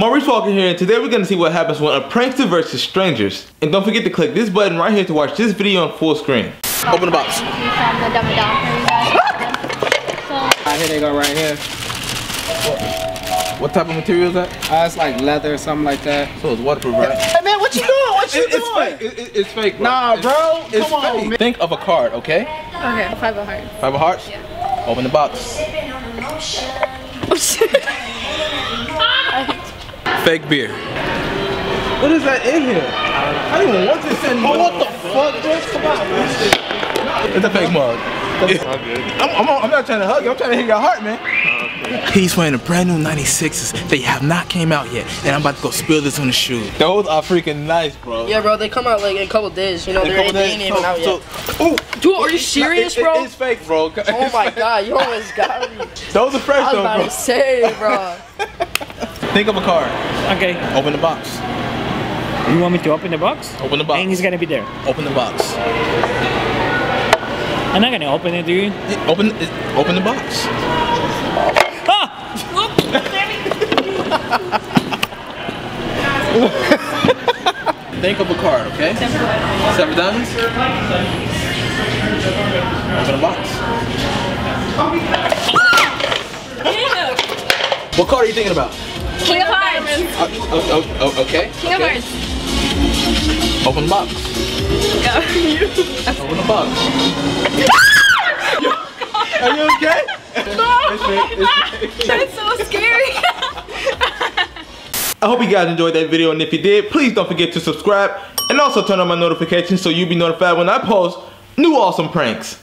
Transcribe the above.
Maurice Walker here, and today we're gonna see what happens when a prankster versus strangers. And don't forget to click this button right here to watch this video on full screen. Open the box. From the Dumb and Dumb for you guys. So, Ah, here they go right here. What type of material is that? Uh, it's like leather or something like that. So it's waterproof, right? Hey man, what you doing? What you It- it's doing? fake. It- it- it's fake, bro. Nah, bro. It's Come on, fake. man. Think of a card, okay? okay, five of hearts. Five of hearts. Open the box. Fake beer. What is that in here? I don't even want this in. Oh, what the fuck, dude? Come on, man. It's a fake mug. I'm, I'm, I'm not trying to hug you. I'm trying to hit your heart, man. Oh, He's wearing a brand new 96s. They have not came out yet, and I'm about to go spill this on the shoe. Those are freaking nice, bro. Yeah, bro, they come out like in a couple days. You know, they're, couple they days, ain't even out so- yet. so- ooh, Dude, are you serious, it- it- bro? it's fake, bro. Oh my god, you almost got me. Those are fresh, bro. I was though, about to say, bro. Think of a card. Okay. Open the box. You want me to open the box? Open the box. And he's gonna be there. Open the box. I'm not gonna open it, dude. Yeah, Open, it- open the box. Ah! Think of a card, okay? Seven diamonds. Open the box. What card are you thinking about? King of hearts. Uh, oh, oh, oh, okay. King of okay. hearts. Open the box. Go. Open the box. Are you okay? It's fake, it's. That's so scary. I hope you guys enjoyed that video and if you did, please don't forget to subscribe and also turn on my notifications so you'll be notified when I post new awesome pranks.